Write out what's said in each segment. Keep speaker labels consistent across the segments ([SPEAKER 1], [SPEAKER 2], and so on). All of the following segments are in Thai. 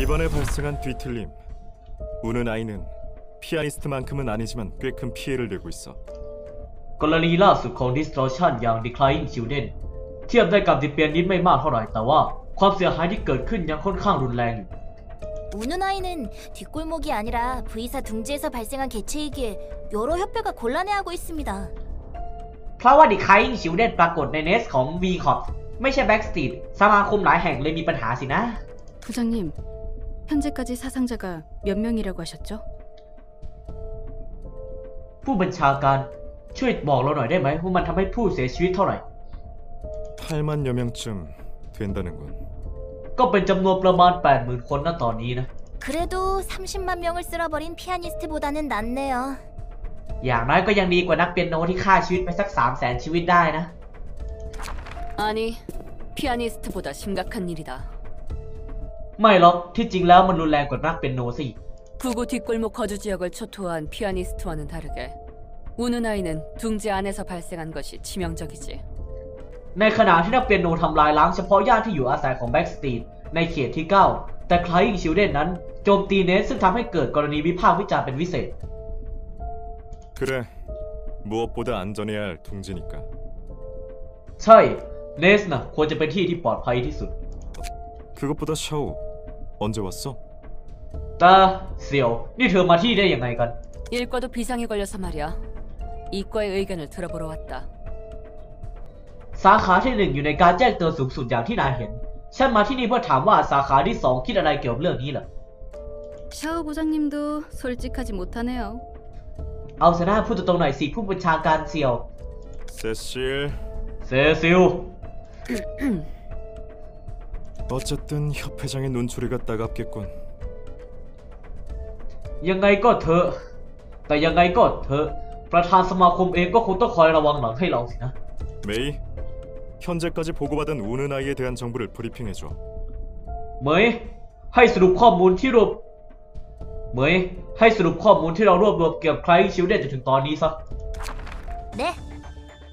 [SPEAKER 1] 이번에 발생한 뒤틀림. 우는 아이는 피아니스트만큼은 아니지만 꽤 큰 피해를 내고 있어.
[SPEAKER 2] กรณีล่าสุดของ Distortion อย่าง Declining Children เทียบได้กับ The Pianist ไม่มากเท่าไหร่ แต่ว่าความเสียหายที่เกิดขึ้นยังค่อนข้างรุนแรงอยู่
[SPEAKER 3] 우는 아이는 뒷골목이 아니라 V사 둥지에서 발생한 개체이기에 여러 협회가 곤란해하고 있습니다.
[SPEAKER 2] เพราะว่า Declining Children ปรากฏในเนสของ V c o p ไม่ใช่ Backstreet สมาคมหลายแห่งเลยมีปัญหาสินะ
[SPEAKER 4] 부장님, 현재까지 사상자가 몇 명이라고 하셨죠?
[SPEAKER 2] ผู้บัญชาการช่วยบอกเราหน่อยได้ไหมว่ามันทำให้ผู้เสียชีวิตเท่าไหร่
[SPEAKER 1] 8만여 명쯤 된다는군.
[SPEAKER 2] ก็เป็นจำนวนประมาณ 80,000 คนนะตอนนี้นะ
[SPEAKER 3] 그래도 30만 명을 쓸어버린 피아니스트보다는 낫네요.
[SPEAKER 2] อย่างน้อยก็ยังดีกว่านักเปียโนที่ฆ่าชีวิตไปสัก 3 0 0 0 0 0 ชีวิตได้นะ
[SPEAKER 4] 아니, 피아니스트보다 심각한 일이다.
[SPEAKER 2] ไม่หรอกที่จริงแล้วมันรุนแรงกว่านักเปียโนสิ
[SPEAKER 4] 구구 뒷골목 거주 지역을 초토화한 피아니스트와는 다르게 우는 아이는 둥지 안에서 발생한 것이 치명적이지.
[SPEAKER 2] ในขณะที่นักเปียโนทำลายล้างเฉพาะย่านที่อยู่อาศัยของแบ็กสตรีทในเขตที่ 9 แต่ Crying Children นั้นโจมตีเนสซึ่งทำให้เกิดกรณีวิพากษ์วิจารณ์เป็นวิเศษ
[SPEAKER 1] 그래. 무엇보다 안전해야 할 둥지니까.
[SPEAKER 2] ใช่เนสนะควรจะเป็นที่ที่ปลอดภัยที่สุด
[SPEAKER 1] 그것보다 샤오. 언제 왔어?
[SPEAKER 2] แต่เสี่ยว นี่เธอมาที่ได้ยังไงกัน
[SPEAKER 4] 일과도 비상에 걸려서 말이야. 이과의 의견을 들어보러 왔다.
[SPEAKER 2] สาขาที่หนึ่งอยู่ในการแจ้งเตือนสูงสุดอย่างที่นายเห็น ฉันมาที่นี่เพื่อถามว่าสาขาที่สองคิดอะไรเกี่ยวกับเรื่องนี้เหรอ
[SPEAKER 4] 샤오 부장님도 솔직하지 못하네요.
[SPEAKER 2] เอาชนะพูดตรงๆหน่อยสิผู้บัญชาการเสี่ยว
[SPEAKER 1] 세실.
[SPEAKER 2] เซซิล
[SPEAKER 1] 어쨌든 협회장의 눈초리가 따갑겠군.
[SPEAKER 2] ยังไงก็เถอะ แต่ยังไงก็เถอะ ประธานสมาคมเองก็คงต้องคอยระวังหลังให้เราสินะ
[SPEAKER 1] 메이, 현재까지 보고받은 우는 아이에 대한 정보를 브리핑해줘.
[SPEAKER 2] เหมย ให้สรุปข้อมูลที่รวบเหมย ให้สรุปข้อมูลที่เรารวบรวมเกี่ยวกับใครชิลเดนจนถึงตอนนี้ซะ
[SPEAKER 3] 네.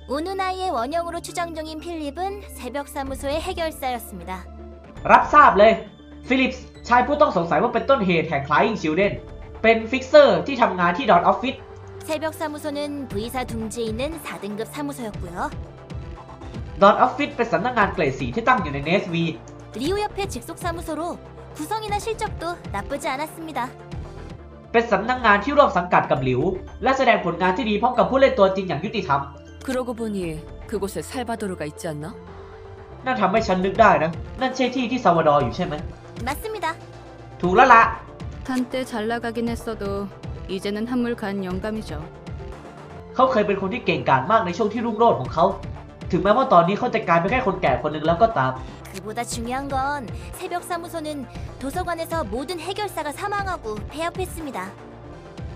[SPEAKER 3] 우는 아이의 원형으로 추정 중인 필립은 새벽 사무소의 해결사였습니다.
[SPEAKER 2] รับทราบเลย ฟิลิปส์ชายผู้ต้องสงสัยว่าเป็นต้นเหตุแห่ง Crying Children เป็นฟิกเซอร์ที่ทำงานที่ดอทออฟฟิศ
[SPEAKER 3] 새벽 사무소는 V사 둥지에 있는 4등급 사무소였고요.
[SPEAKER 2] ดอทออฟฟิศเป็นสำนักงานเกรดสีที่ตั้งอยู่ในเนสวี
[SPEAKER 3] 리우 협회 직속 사무소로 구성이나 실적도 나쁘지 않았습니다.
[SPEAKER 2] เป็นสำนักงานที่ร่วมสังกัดกับหลิว และแสดงผลงานที่ดีพร้อมกับผู้เล่นตัวจริงอย่างยุติธรรม
[SPEAKER 4] 그러고 보니 그곳에 살바도르가 있지 않나?
[SPEAKER 2] นั่นทำให้ฉันนึกได้นะ นั่นใช่ที่ที่ซาวาดอร์อยู่ใช่ไหม
[SPEAKER 3] 맞습니다.
[SPEAKER 2] ถูกแล้วละ
[SPEAKER 4] 한때 잘 나가긴 했어도 이제는 한물 간 영감이죠.
[SPEAKER 2] เขาเคยเป็นคนที่เก่งกาจมากในช่วงที่รุ่งโรจน์ของเขา ถึงแม้ว่าตอนนี้เขาจะกลายเป็นแค่คนแก่คนหนึ่งแล้วก็ตาม
[SPEAKER 3] 그보다 중요한 건 새벽 사무소는 도서관에서 모든 해결사가 사망하고 폐업했습니다.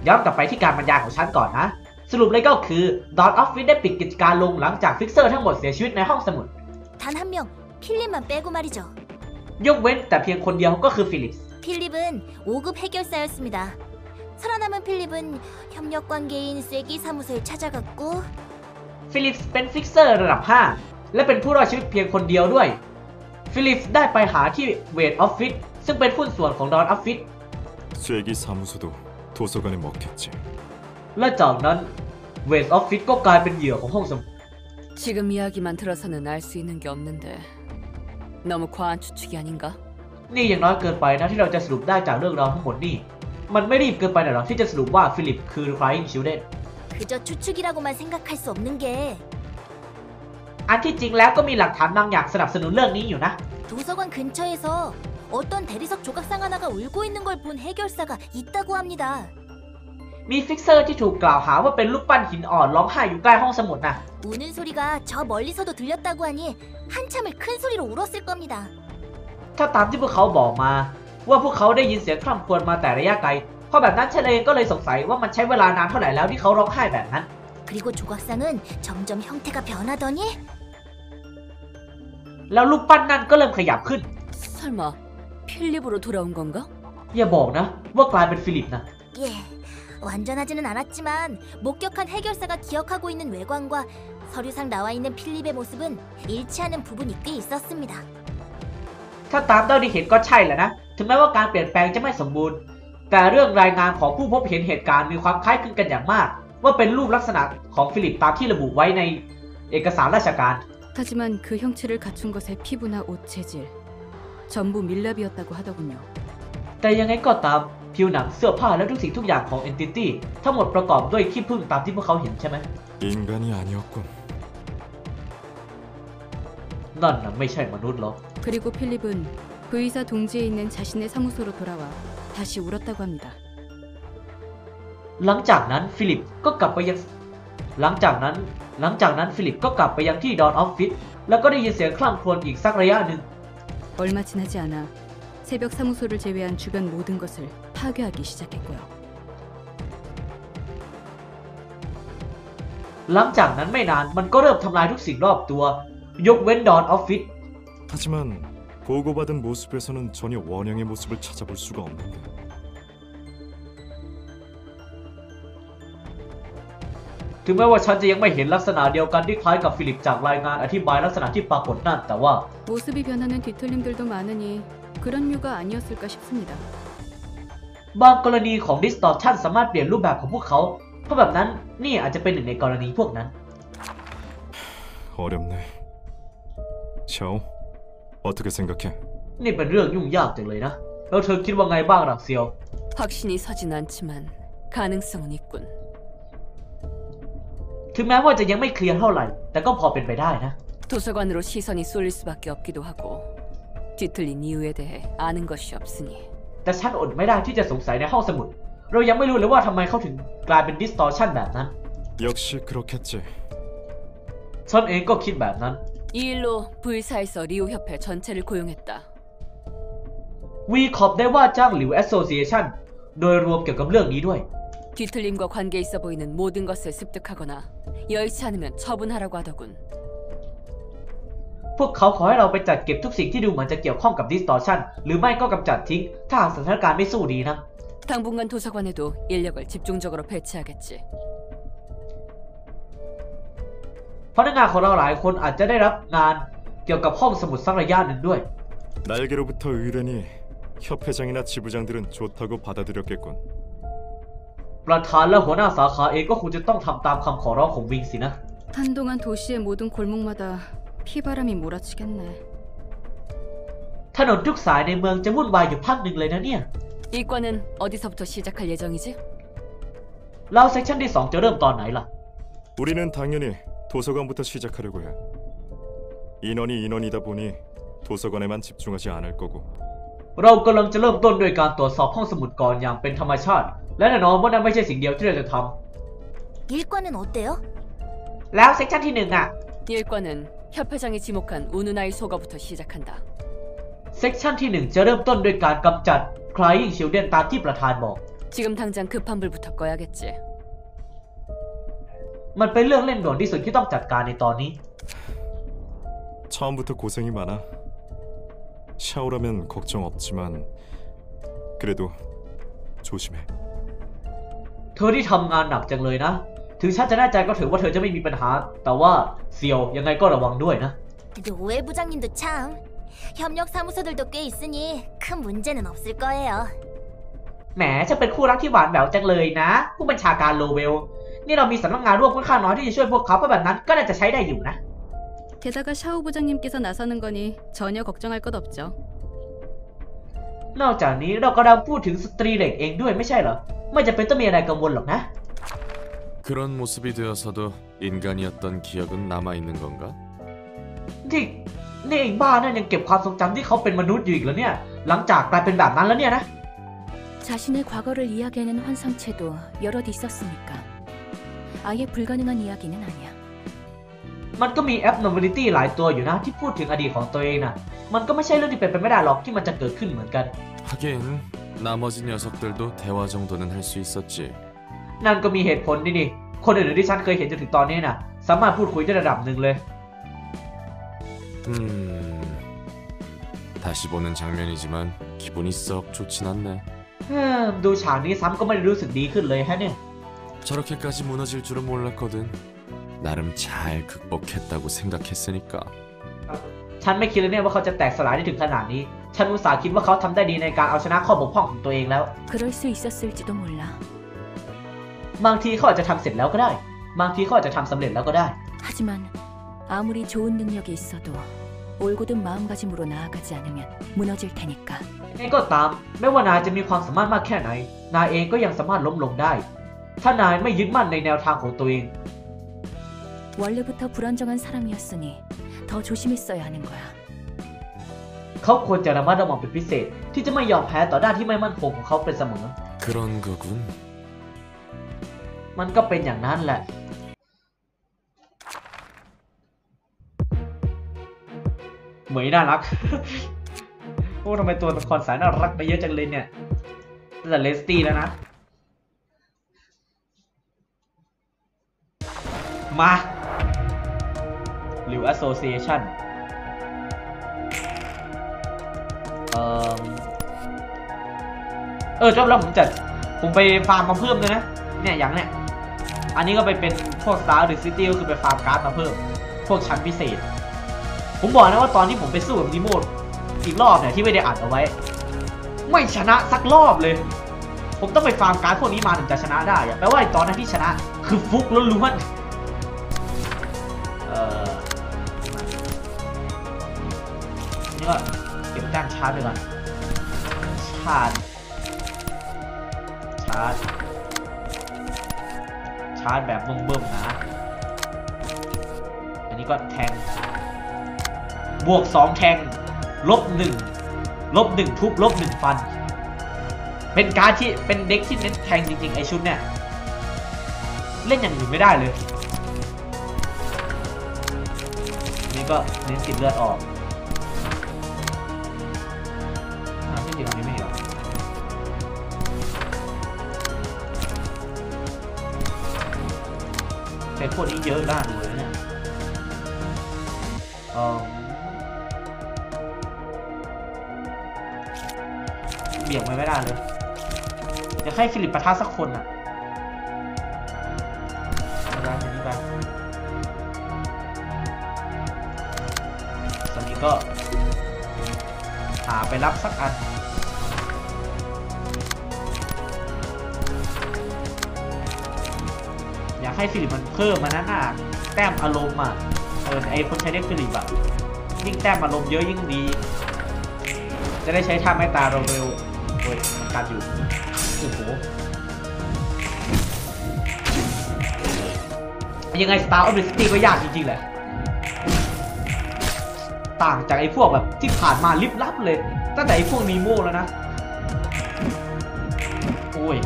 [SPEAKER 2] ย้อนกลับไปที่การบรรยายของฉันก่อนนะ สรุปเลยก็คือดอทออฟฟิศได้ปิดกิจการลงหลังจากฟิกเซอร์ทั้งหมดเสียชีวิตในห้องสมุด
[SPEAKER 3] 단 한 명, 필립만 빼고 말이죠.
[SPEAKER 2] ยกเว้นแต่เพียงคนเดียวก็คือฟิลิปส์
[SPEAKER 3] 필립은 5급 해결사였습니다. 살아남은 필립은 협력 관계인 쐐기 사무소에 찾아갔고
[SPEAKER 2] ฟิลิปส์เป็นฟิกเซอร์ระดับ 5 และเป็นผู้รอดชีวิตเพียงคนเดียวด้วย ฟิลิปส์ได้ไปหาที่เวทออฟฟิศซึ่งเป็นหุ้นส่วนของดอนออฟฟิศ
[SPEAKER 1] 쐐기 사무소도 도서관에 먹혔지.
[SPEAKER 2] และจากนั้นเวทออฟฟิศก็กลายเป็นเหยื่อของห้องสมุด
[SPEAKER 4] 지금 이야기만 들어서는 알 수 있는 게 없는데 너무 과한 추측이 아닌가?
[SPEAKER 2] นี่ยังน้อยเกินไปนะที่เราจะสรุปได้จากเรื่องราวทั้งหมดนี่ มันไม่รีบเกินไปหรอกที่จะสรุปว่าฟิลิปคือ Crying Children
[SPEAKER 3] 그저 추측이라고만 생각할 수 없는 게
[SPEAKER 2] อันที่จริงแล้วก็มีหลักฐานบางอย่างสนับสนุนเรื่องนี้อยู่นะ
[SPEAKER 3] 도서관 근처에서 어떤 대리석 조각상 하나가 울고 있는 걸 본 해결사가 있다고 합니다.
[SPEAKER 2] มีฟิกเซอร์ที่ถูกกล่าวหาว่าเป็นลูกปั้นหินอ่อนร้องไห้อยู่ใกล้ห้องสมุดน่ะู
[SPEAKER 3] นนท์โซลี는소리가 저 멀리서도 들렸다고 하니 한참을 큰 소리로 울었มิดา.
[SPEAKER 2] ถ้าตามที่พวกเขาบอกมา ว่าพวกเขาได้ยินเสียงคร่ำครวญมาแต่ระยะไกลพอแบบนั้นเชลเองก็เลยสงสัยว่ามันใช้เวลานานเท่าไหร่แล้วที่เขาร้องไห้แบบนั้นคริโก้จู๊
[SPEAKER 3] 그리고 조각상은 점점 형태가 변하더니
[SPEAKER 2] แล้วลูกปั้นนั่นก็เริ่มขยับขึ้น
[SPEAKER 4] 설마 필립으로 돌아온 건 가?
[SPEAKER 2] อย่าบอกนะ ว่ากลายเป็นฟิลิปนะ
[SPEAKER 3] 예 완전하지는 않았지만 목격한 해결사가 기억하고 있는 외관과 서류상 나와 있는 필립의 모습은 일치하는 부분이 꽤 있었습니다.
[SPEAKER 2] ถ้าตามเท่าที่เห็นก็ใช่แหละนะ ถึ ถึงแม้ว่าการเปลี่ยนแปลงจะไม่สมบูรณ์ แต่เรื่องรายงานของผู้พบเห็นเหตุการณ์มีความคล้ายคลึงกันอย่างมาก ว่าเป็นรูปลักษณะของฟิลิปตามที่ระบุไว้ในเอกสารราชการ
[SPEAKER 4] 하지만 그 형체를 갖춘 것의 피부나 옷 재질 전부 밀랍이었다고 하더군요.
[SPEAKER 2] แต่ยังไงก็ตาม ผิวหนังเสื้อผ้าและทุกสิ่งทุกอย่างของ Entity ทั้งหมดประกอบด้วยขี้ผึ้งตามที่พวกเขาเห็นใช่ไหม
[SPEAKER 1] 인간이 아니었군.
[SPEAKER 2] นั่นน่ะไม่ใช่มนุษย์หรอก
[SPEAKER 4] 그리고 필립은 부의사 동지에 있는 자신의 사무소로 돌아와 다시 울었다고 합니다.
[SPEAKER 2] หลังจากนั้นฟิลิปก็กลับไปยัง หลังจากนั้น หลังจากนั้นฟิลิปก็กลับไปยังที่ดอนออฟฟิศแล้วก็ได้ยินเสียงคล่ำครวญอีกสักระยะหนึ่ง
[SPEAKER 4] 얼마 지나지 않아 새벽 사무소를 제외한 주변 모든 것을 파괴하기 시작했고요.
[SPEAKER 2] หลังจากนั้นไม่นานมันก็เริ่มทำลายทุกสิ่งรอบตัว ยกเว้นดอนออฟฟิศ
[SPEAKER 1] 하지만 보고받은 모습에서는 전혀 원형의 모습을 찾아볼 수가 없는데.
[SPEAKER 2] ถึงแม้ว่าฉันจะยังไม่เห็นลักษณะเดียวกันที่คล้ายกับฟิลิปจากรายงานอธิบายลักษณะที่ปรากฏนั่นแต่ว่า
[SPEAKER 4] 모습이 변하는 뒤틀림들도 많으니 그런 류가 아니었을까 싶습니다.
[SPEAKER 2] บางกรณีของ distortion สามารถเปลี่ยนรูปแบบของพวกเขา เพราะแบบนั้นนี่อาจจะเป็นหนึ่งในกรณีพวกนั้น
[SPEAKER 1] 어렵네. 샤오, 어떻게 생각해?
[SPEAKER 2] นี่เป็นเรื่องยุ่งยากจังเลยนะ แล้วเธอคิดว่าไงบ้างหลักเซียว
[SPEAKER 4] 확신이 서진 않지만 가능성은 있군.
[SPEAKER 2] ถึงแม้ว่าจะยังไม่เคลียร์เท่าไหร่ แต่ก็พอเป็นไปได้นะ
[SPEAKER 4] 도서관으로 시선이 쏠릴 수밖에 없기도 하고 뒤틀린 이유에 대해 아는 것이 없으니
[SPEAKER 2] แต่ฉันอดไม่ได้ที่จะสงสัยในห้องสมุด เรายังไม่รู้เลยว่าทำไมเขาถึงกลายเป็น distortion แบบนั้น
[SPEAKER 1] 역시 그렇겠지.
[SPEAKER 2] ฉันเองก็คิดแบบนั้น
[SPEAKER 4] 이 일로 V사에서 리우 협회 전체를 고용했다.
[SPEAKER 2] V c o p ได้ว่าจ้างหลิว Association โดยรวมเกี่ยวกับเรื่องนี้ด้วย
[SPEAKER 4] 뒤틀림과 관계 있어 보이는 모든 것을 습득하거나 여의치 않으면 처분하라고 하더군.
[SPEAKER 2] พวกเขาขอให้เราไปจัดเก็บทุกสิ่งที่ดูเหมือนจะเกี่ยวข้องกับ distortion หรือไม่ก็กำจัดทิ้ง ถ้าหากสถานการณ์ไม่สู้ดีนะ
[SPEAKER 4] 당분간 도서관에도 인력을 집중적으로 배치하겠지.
[SPEAKER 2] พนักงานของเราหลายคนอาจจะได้รับงานเกี่ยวกับห้องสมุดสักระยะหนึ่งด้วย
[SPEAKER 1] 날개로부터 의뢰니 협회장이나 지부장들은 좋다고 받아들였겠군.
[SPEAKER 2] ประธานและหัวหน้าสาขาเองก็คงจะต้องทำตามคำขอร้องของวิงสินะ
[SPEAKER 4] 한동안 도시의 모든 골목마다 피바람이 몰아치겠네.
[SPEAKER 2] ถนนทุกสายในเมืองจะวุ่นวายอยู่พักหนึ่งเลยนะเนี่ย
[SPEAKER 4] 이과는 어디서부터 시작할 예정이지?
[SPEAKER 2] แล้วเซสชั่นที่ 2 จะเริ่มตอนไหนล่ะ
[SPEAKER 1] 우리는 당연히 도서관부터 시작하려고 해. 인원이 인원이다 보니 도서관에만 집중하지 않을 거고
[SPEAKER 2] เรากำลังจะเริ่มต้นด้วยการตรวจสอบห้องสมุดก่อนอย่างเป็นธรรมชาติ และแน่นอนว่านั่นไม่ใช่สิ่งเดียวที่เราจะท
[SPEAKER 3] 일과는 어때요? ำ
[SPEAKER 2] แล้วเซสชั่นที่หนึ่งอะ
[SPEAKER 4] 일과는 협회장이 지목한 우누나이 소거부터 시작한다.
[SPEAKER 2] เซสชั่นที่หนึ่งจะเริ่มต้นด้วยการกำจัด Crying Children ตามที่ประธานบอก
[SPEAKER 4] 지금 당장 급한 불부터 꺼야겠지.
[SPEAKER 2] มันเป็นเรื่องเร่งด่วนที่สุดที่ต้องจัดการในตอนนี้
[SPEAKER 1] 처음부터 고생이 많아. 샤오라면 걱정 없지만 그래도 조심해.
[SPEAKER 2] เธอที่ทำงานหนักจังเลยนะ ถึงฉันจะแน่ใจก็ถือว่าเธอจะไม่มีปัญหา แต่ว่าเซียวยังไงก็ระวังด้วยนะ
[SPEAKER 3] 노예 부장님도 참 협력 사무소들도 꽤 있으니 큰 문제는 없을 거예요.
[SPEAKER 2] แหมฉันเป็นคู่รักที่หวานแหววจังเลยนะ ผู้บัญชาการโลเวล นี่เรามีสำนักงานร่วมค่อนข้างน้อยที่จะช่วยพวกเขาเพราะแบบนั้นก็น่าจะใช้ได้อยู่นะ
[SPEAKER 4] 게다가 샤오 부장님께서 나서는 거니 전혀 걱정할 것 없죠.
[SPEAKER 2] นอกจากนี้เรากำลังพูดถึงสตรีเด็กเองด้วยไม่ใช่เหรอ ไม่จะเป็นต้องมีอะไรกังวลหรอกนะ
[SPEAKER 5] 그런 모습이 되어서도 인간이었던 기억은 남아 있는 건가?
[SPEAKER 2] ที่นี่เองบ้านั่นยังเก็บความทรงจำที่เขาเป็นมนุษย์อยู่อีกแล้วเนี่ย หลังจากกลายเป็นแบบนั้นแล้วเนี่ยนะ
[SPEAKER 3] 자신의 과거를 이야기하는 환상체도 여럿 있었으니까 아예 불가능한 이야기는 아니야.
[SPEAKER 2] มันก็มีแอป novelty หลายตัวอยู่นะที่พูดถึงอดีตของตัวเองนะมันก็ไม่ใช่เรื่องที่เป็นไปไม่ได้หรอกที่มันจะเกิดขึ้นเหมือนกัน
[SPEAKER 5] 하긴 나머지 녀석들도 대화 정도는 할 수 있었지.
[SPEAKER 2] นั่นก็มีเหตุผลนี่นี่ คนอื่นๆที่ฉันเคยเห็นจนถึงตอนนี้น่ะ สามารถพูดคุยได้ระดับหนึ่งเลย
[SPEAKER 5] 음... 다시 보는 장면이지만 기분이 썩 좋진 않네.
[SPEAKER 2] เฮ้มดูฉากนี้ซ้ำก็ไม่ได้รู้สึกดีขึ้นเลยฮะเนี่ย
[SPEAKER 5] 저렇게까지 무너질 줄은 몰랐거든. 나름 잘 극복했다고 생각했으니까.
[SPEAKER 2] ฉันไม่คิดเลยเนี่ยว่าเขาจะแตกสลายได้ถึงขนาดนี้ ฉันอุตส่าห์คิดว่าเขาทำได้ดีในการเอาชนะข้อบกพร่องของตัวเองแล้ว
[SPEAKER 4] 그럴 수 있었을지도 몰라.
[SPEAKER 2] บางทีเขาอาจจะทำเสร็จแล้วก็ได้ บางทีเขาอาจจะทำสำเร็จแล้วก็ได้
[SPEAKER 4] 하지만 아무리 좋은 능력이 있어도 올곧은 마음가짐으로 나아가지 않으면 무너질 테니까.
[SPEAKER 2] ยังไงก็ตาม ไม่ว่านายจะมีความสามารถมากแค่ไหน นายเองก็ยังสามารถล้มลงได้ ถ้านายไม่ยึดมั่นในแนวทางของตัวเอง
[SPEAKER 4] 원래부터 불안정한 사람이었으니 더 조심했어야 하는 거야.
[SPEAKER 2] เขาควรจะระมัดระวังเป็นพิเศษ ที่จะไม่ยอมแพ้ต่อด้านที่ไม่มั่นคงของเขาเป็นเสมอ
[SPEAKER 5] 그런 거군.
[SPEAKER 2] มันก็เป็นอย่างนั้นแหละเหมยน่ารัก โอ้ทำไมตัวละครสายน่ารักไปเยอะจังเลยเนี่ยตั้งแต่เลสตี้แล้วนะ มาหรือ Association เออเออจบแล้วผมจะผมไปฟาร์มมาเพิ่มเลยนะ เนี่ยอย่างเนี้ย อันนี้ก็ไปเป็นพวก Star หรือ City ก็คือไปฟาร์มการ์ดมาเพิ่ม พวกชั้นพิเศษ ผมบอกนะว่าตอนที่ผมไปสู้กับนิโมดอีกรอบเนี่ยที่ไม่ได้อัดเอาไว้ ไม่ชนะสักรอบเลย ผมต้องไปฟาร์มการ์ดพวกนี้มาถึงจะชนะได้แปลว่าไอตอนนั้นที่ชนะ คือฟลุกล้วนๆเออนี่ก็เก็บแต้มชาร์จไปก่อนชาร์จชาร์จ ชาร์จแบบเบิ่มๆนะ อันนี้ก็แทง บวก 2 แทง ลบ 1 ลบ 1 ทุบ ลบ 1 ฟัน เป็นการดที่เป็นเด็กที่เน้นแทงจริง ๆ ไอชุดเนี่ย เล่นอย่างอื่นไม่ได้เลย อันนี้ก็เน้นติดเลือดออก แต่พวกนี้เยอะน่าดูเลยเนี่ยเออเบี่ยงไปไม่ได้เลยอยากให้ฟิลิปปะทะสักคนอะได้อันนี้ไปตอนนี้ก็ หาไปรับสักอัน ให้ฟิลิปมันเพิ่มมานะน่ะแต้มอารมณ์อะเออไอคนใช้เรียกฟิลิปอะยิ่งแต้มอารมณ์เยอะยิ่งดี จะได้ใช้ท่าไม้ตาเร็วๆโดยมันการอยู่โอ้โหยังไง Star of the City ก็ยากจริงๆแหละ ต่างจากไอ้พวกแบบที่ผ่านมาลิบลับเลย ตั้งแต่ไอ้พวกนีโมแล้วนะ โอ้ย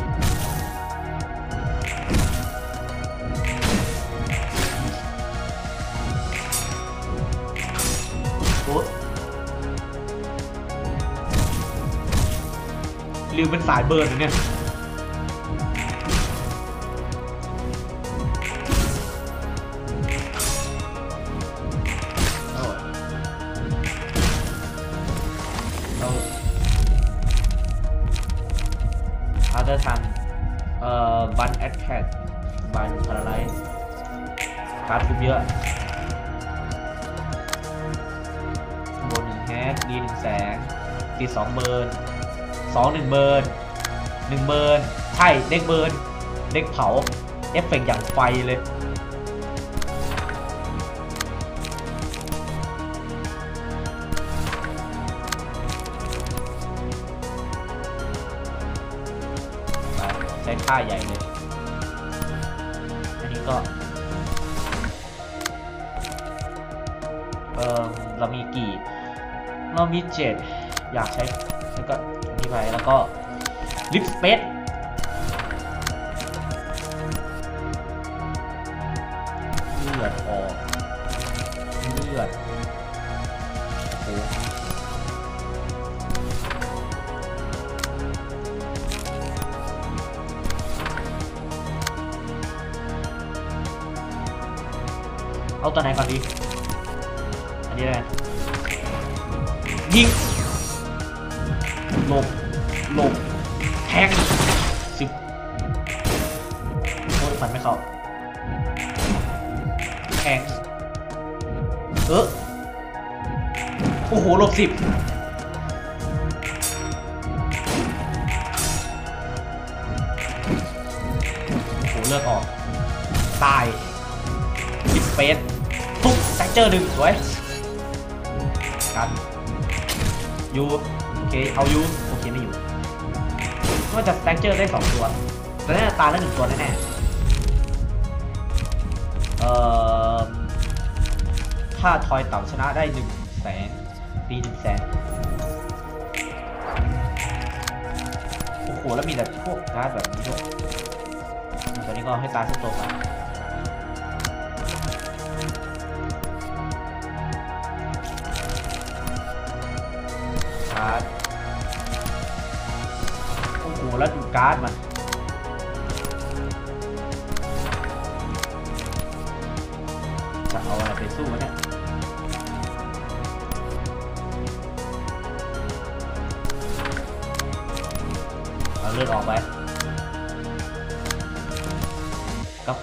[SPEAKER 2] ริวเป็นสายเบิร์นเหรอเนี่ยโอ้ยเอาอาร์เดอร์ทัน เอ่อ บันแอดแคทบันพาราไลซ์การ์ดทุบเยอะบนหนึ่งแฮกดีหนึ่งแสงตีสองเบิร์ สองหนึ่งเบิร์นหนึ่งเบิร์นใช่เด็กเบิร์นเด็กเผาเอฟเฟกต์อย่างไฟเลยใช้ท่าใหญ่เลย อันนี้ก็ เออเรามีกี่ เรามีเจ็ดอยากใช้แล้วก็ ไปแล้วก็ลิปสเปซ ข็ง เออโอ้โหลบสิบโอ้โหเลือดออก ตายดิสเปซทุบแท็กเจอร์หนึ่งสวย กันยูโอเค เอายูโอเค ไม่อยู่ก็จะแท็กเจอร์ได้สองตัวแต่แน่ตายแล้วหนึ่งตัวแน่ๆเอ่อ ถ้าทอยเต่าชนะได้หนึ่งแสนปีหนึ่งแสนโอ้โห แล้วมีแต่พวกการ์ดแบบนี้ด้วยตอนนี้ก็ให้ตายสักตัวไปการ์ดโอ้โห แล้วดูการ์ดมันจะเอาอะไรไปสู้เนี่ย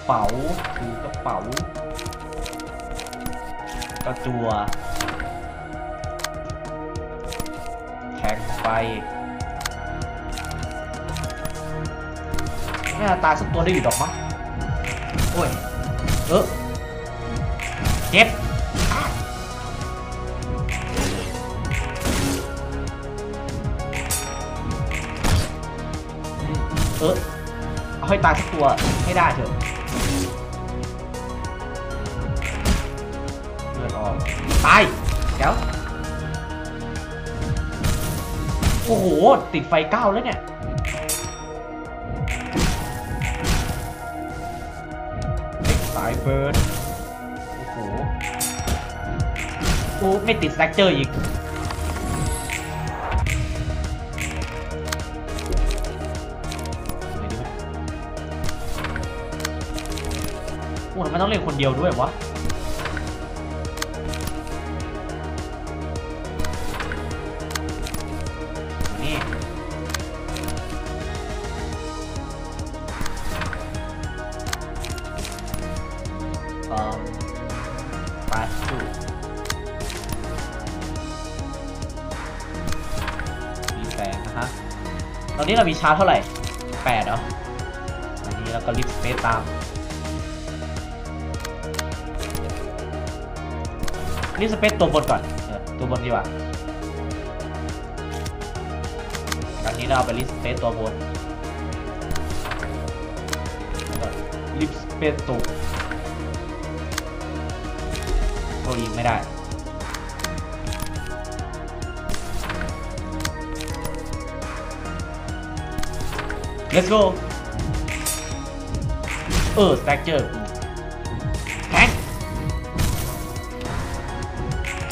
[SPEAKER 2] เป๋าคือกระเป๋ากระจัวแทงไปน่าตายสักตัวได้อยู่ดอกมั้งโอ้ย เออเจ็บเออเอาให้ตายสักตัวให้ได้เถอะ ตายเดี๋ยวโอ้โห ติดไฟเก้าแล้วเนี่ยเด็กสาย burn โอ้โหโอ้ไม่ติด stagger อีก โอ้ทำไมต้องเล่นคนเดียวด้วยวะ มีชาร์จเท่าไหร่แปดเหรออันนี้เราก็ลิฟต์สเปซตามลิฟต์สเปซตัวบนก่อนเออตัวบนดีกว่าตอนนี้เราเอาไปลิฟต์สเปซตัวบนลิฟต์สเปซตัวโอ้ยิงไม่ได้ let's go เออ structure กูแทง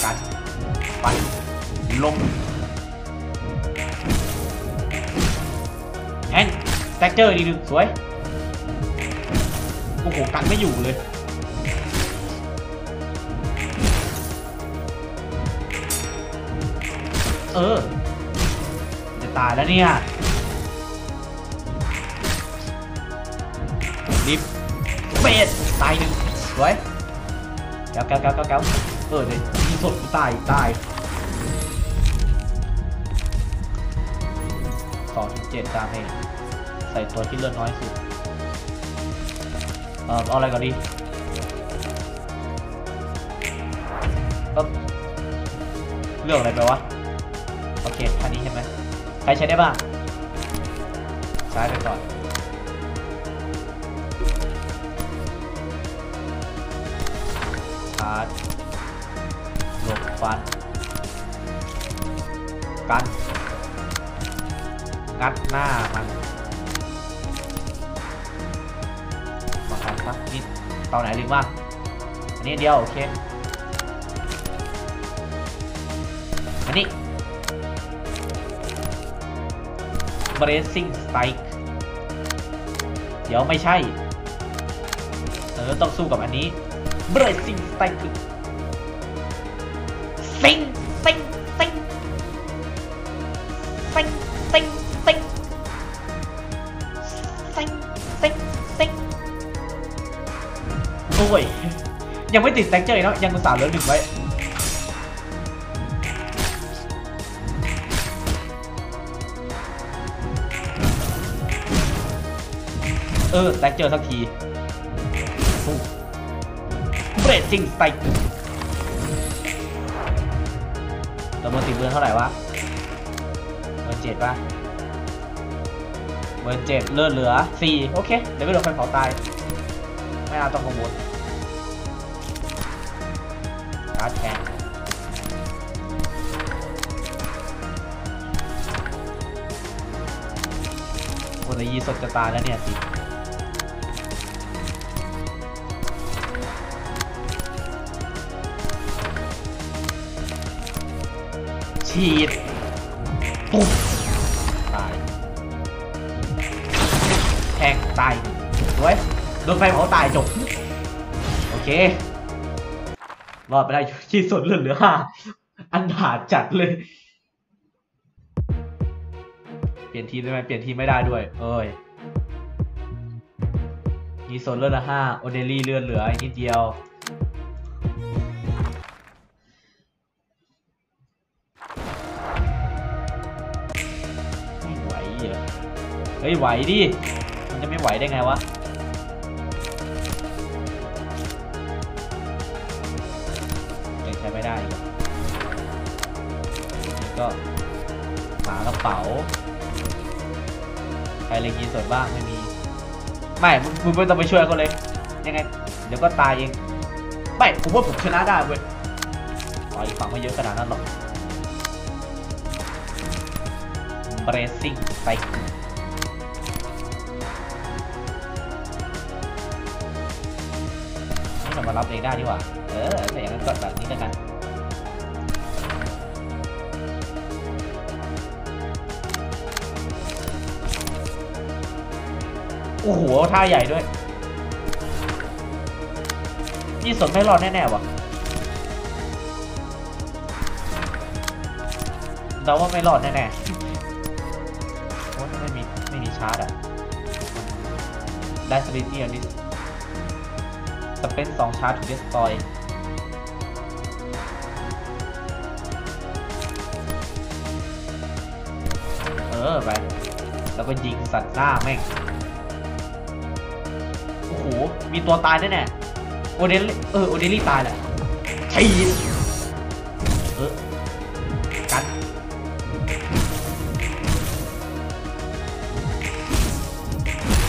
[SPEAKER 2] กันไปลงแทง structure อีกหนึ่งสวย โอ้โห กันไม่อยู่เลยเออ จะตายแล้วเนี่ย ลิฟต์เบสตายหนึ่งสวยแก้วแก้วแก้วแก้วแก้วเออเลยยิงสดกูตายตายสองถึงเจ็ดดามเมจใส่ตัวที่เลือดน้อยสุดเออเอาอะไรก่อนดีก็เลือกอะไรไปวะ โอเคท่านี้ใช่ไหมใครใช้ได้บ้างใช้ไปก่อน หน้ามันมากันปะนี่เตาไหนลืมบ้าอันนี้เดียวโอเค อันนี้ Bracing Strike เดี๋ยวไม่ใช่ เออต้องสู้กับอันนี้ Bracing Strike ซิงซิงซิงซิงซิงซิงซิง ยังไม่ติดแท็กเจอร์เนาะยังกุสาห์เหลือหนึ่งไว้เออแต่เจอสักทีเบรดซิงสไตล์จำนวนติดเบือนเท่าไหร่วะเบอร์เจ็ดปะเบอร์เจ็ดเลือดเหลือสี่โอเคเดี๋ยวไม่โดนไฟเผาตาย ไม่เอาต้องกังวลาร์ดแคนคนยีสดจะตายแล้วเนี่ยสิฉีดปุ๊บตายแทงตายสวยโดนไฟเผาตายจบ โอเค รอดไปได้ที่สุดเหลือเหลือห้าอันดาจัดเลย เปลี่ยนทีมได้ไหมเปลี่ยนทีมไม่ได้ด้วย เอ้ยมีโซนเลือดละห้าโอเดลี่เลือดเหลืออีกนิดเดียวไม่ไหวเหรอเฮ้ยไหวดิ มันจะไม่ไหวได้ไงวะ ก็หมากระเป๋าใครเล็งยิงสดบ้างไม่มีไม่มึงไม่ต้องไปช่วยเขาเลยยังไง เดี๋ยวก็ตายเองไม่ผมว่าผมชนะได้เว้ยอ๋ออีกฝั่งไม่เยอะขนาดนั้นหรอก Bracing Spike นี่เรามารับเองได้ดีกว่า เออแต่อย่างนั้นก็แบบนี้แล้วกัน โอ้โหท่าใหญ่ด้วย นี่สนไม่รอดแน่ๆว่ะเราว่าไม่รอดแน่ๆโอ้ยไม่มี ไม่มีชาร์จอะ ได้สปิตี้อันนี้สเปนสองชาร์จถูกเดสตอยเออไป แล้วก็ยิงสัตว์หน้าแม่ง โอ้โหมีตัวตายแน่ๆโอเดลเออโอเดลี่ตายแหละชีดเออกัน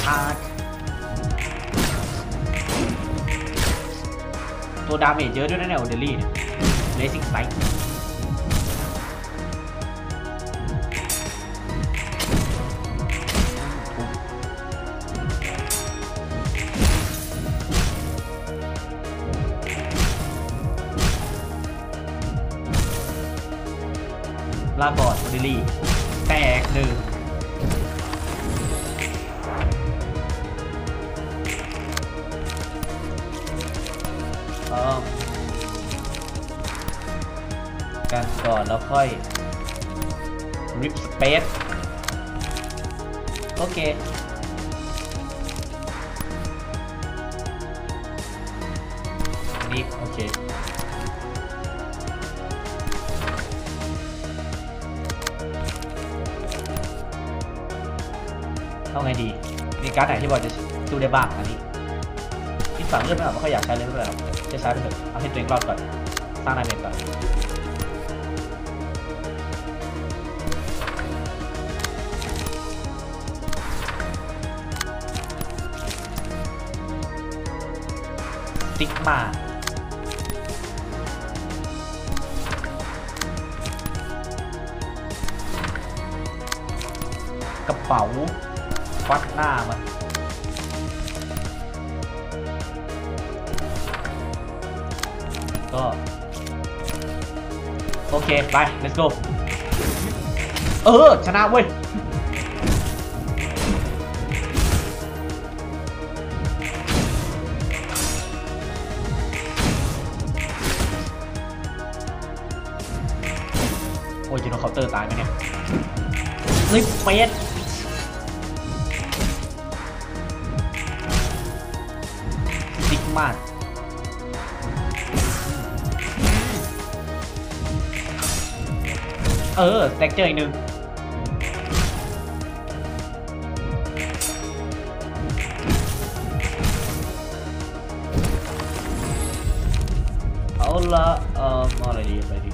[SPEAKER 2] ชาร์จตัวดาเมจเยอะด้วยนะเนี่ยโอเดลี่เนี่ยเลสิกไซต์ ลาก่อนโอเดลี่แตกหนึ่งกันก่อนแล้วค่อย rip space โอเคนี่โอเค ไงดี มีการ์ดไหนที่บอกจะสู้ได้บ้างอันนี้ที่ฝั่งเลือดไม่ออกไม่ค่อยอยากใช้เลยไม่เป็นไรหรอกจะใช้ไปเถอะเอาให้ตัวเองรอดก่อน สร้างนายเมจก่อนสติ๊กมากระเป๋า ฟัดหน้ามันก็ โอเค ไป let's go เออ ชนะเว้ยโอ้ยจูโนเคาน์เตอร์ตายไหมเนี่ยลิฟเฟสซิ เอสเตกเจออีกหนึ่งเอาละเอ่ออะไรดีอะไรดี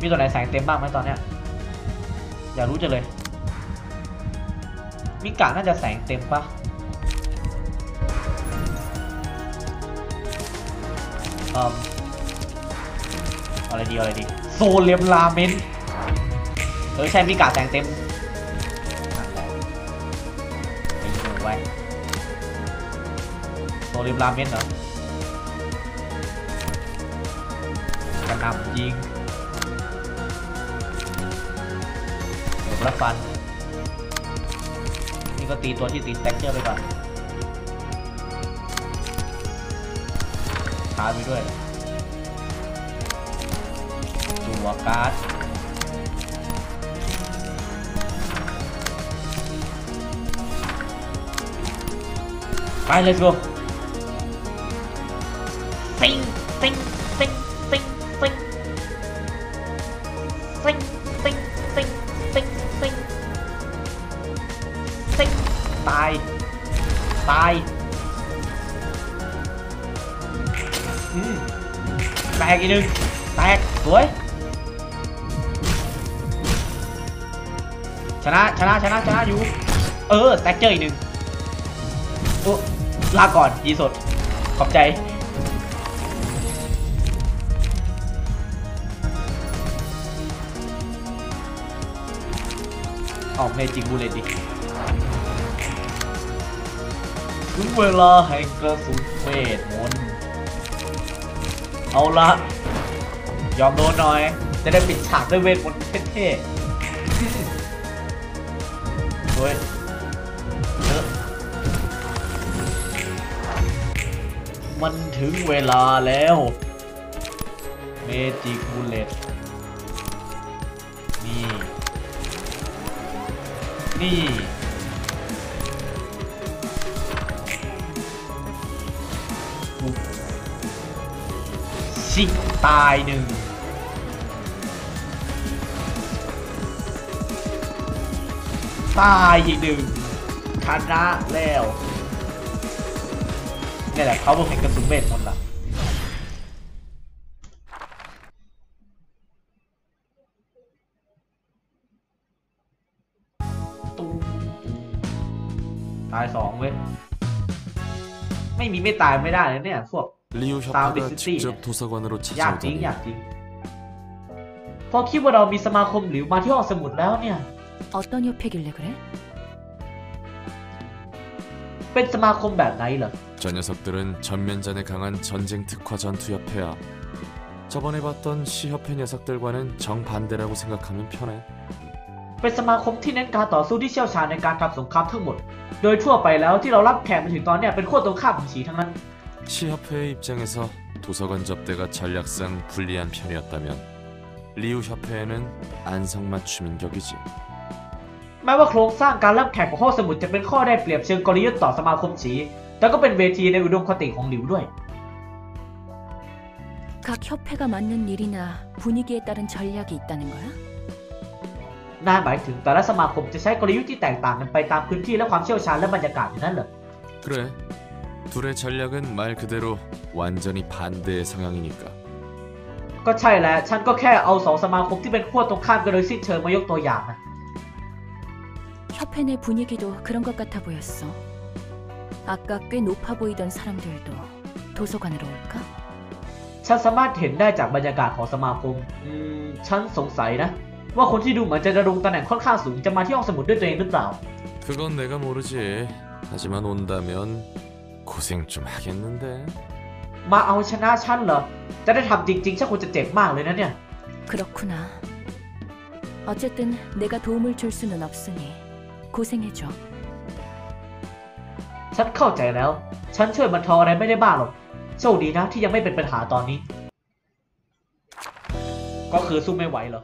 [SPEAKER 2] มีตัวไหนแสงเต็มบ้างไหมตอนเนี้ยอยากรู้จังเลยมีกะน่าจะแสงเต็มปะอ่ออะไรดีอะไรดี โซเลมราเมนเออใช่มิกะแสงเต็มนั่นแหละไอ้หนูไว้Solemn Lament เหรอกระหน่ำยิงเดี๋ยวรับฟัน นี่ก็ตีตัวที่ตี stagger ไปก่อนชาร์จไปด้วย วการ์ดไปเลยกู เออแตกเจออีกหนึ่งโอ้ลาก่อนยีสด ขอบใจ ออกเมจิกบูเลตดิถึงเวลาแห่งกระสุนเวทมนต์เอาละ ยอมโดนหน่อย จะได้ปิดฉากด้วยเวทมนต์เท่ๆเฮ้ย มันถึงเวลาแล้ว magic bullet นี่ นี่อุ๊บชิตายหนึ่งตายอีกหนึ่งชนะแล้วนี่แหละเขาบอกเห็นกระสุนเบสมนต์ละตูมตายสองเว้ย ไม่มีไม่ตายไม่ได้เลยเนี่ยพวก
[SPEAKER 5] 리우
[SPEAKER 2] 사우디
[SPEAKER 5] 협회가
[SPEAKER 2] 시티.
[SPEAKER 5] 직접 도서관으로
[SPEAKER 2] อยากจริง
[SPEAKER 5] 찾아오다니
[SPEAKER 2] อยากจริงพอคิดว่าเรามีสมาคมหลิวมาที่ห้องสมุดแล้วเนี่ย
[SPEAKER 4] 어떤 협회길래 그래?
[SPEAKER 2] เป็นสมาคมแบบไหนเหรอ
[SPEAKER 5] 저 녀석들은 전면전에 강한 전쟁 특화 전투 협회야. 저번에 봤던 시협회 녀석들과는 정반대라고 생각하면 편해.
[SPEAKER 2] เป็นสมาคมที่เน้นการต่อสู้ที่เชี่ยวชาญในการทำสงครามทั้งหมด โดยทั่วไปแล้วที่เรารับแขกมาถึงตอนเนี้ยเป็นขั้วตรงข้ามของฉีทั้งนั้น
[SPEAKER 5] 시협회의 입장에서 도서관 접대가 전략상 불리한 편이었다면 리우 협회에는 안성맞춤인 격이지.
[SPEAKER 2] แม้ว่าโครงสร้างการรับแขกของห้องสมุดจะเป็นข้อได้เปรียบเชิงกลยุทธ์ต่อสมาคมฉี แต่ก็เป็นเวทีในอุดมคติของหลิวด้วย
[SPEAKER 6] 각 협회가 맞는 일이나 분위기에 따른 전략이 있다는 거야?
[SPEAKER 2] นั่นหมายถึงแต่ละสมาคมจะใช้กลยุทธ์ที่แตกต่างกันไปตามพื้นที่และความเชี่ยวชาญและบรรยากาศอย่างนั้นเหรอ
[SPEAKER 5] 그래. 둘의 전략은 말 그대로 완전히 반대의 성향이니까.
[SPEAKER 2] ก็ใช่แหละ ฉันก็แค่เอาสองสมาคมที่เป็นขั้วตรงข้ามกันโดยสิ้นเชิงมายกตัวอย่างนะ
[SPEAKER 6] 협회 내 분위기도 그런 것 같아 보였어. 아까 꽤 높아 보이던 사람들도 도서관으로 올까?
[SPEAKER 2] ฉันสามารถเห็นได้จากบรรยากาศของสมาคม อืม ฉันสงสัยนะ ว่าคนที่ดูเหมือนจะดำรงตำแหน่งค่อนข้างสูงจะมาที่ห้องสมุดด้วยตัวเองหรือเปล่า
[SPEAKER 5] 그건 내가 모르지. 하지만 온다면 고생 좀 하겠는데.
[SPEAKER 2] มาเอาชนะฉันเหรอ จะได้ทำจริงๆฉันคงจะเจ็บมากเลยนะเนี่ย
[SPEAKER 6] 그렇구나. 어쨌든 내가 도움을 줄 수는 없으니 고생해줘.
[SPEAKER 2] ฉันเข้าใจแล้ว ฉันช่วยบรรเทาอะไรไม่ได้บ้างหรอก โชคดีนะที่ยังไม่เป็นปัญหาตอนนี้ ก็คือสู้ไม่ไหวเหรอ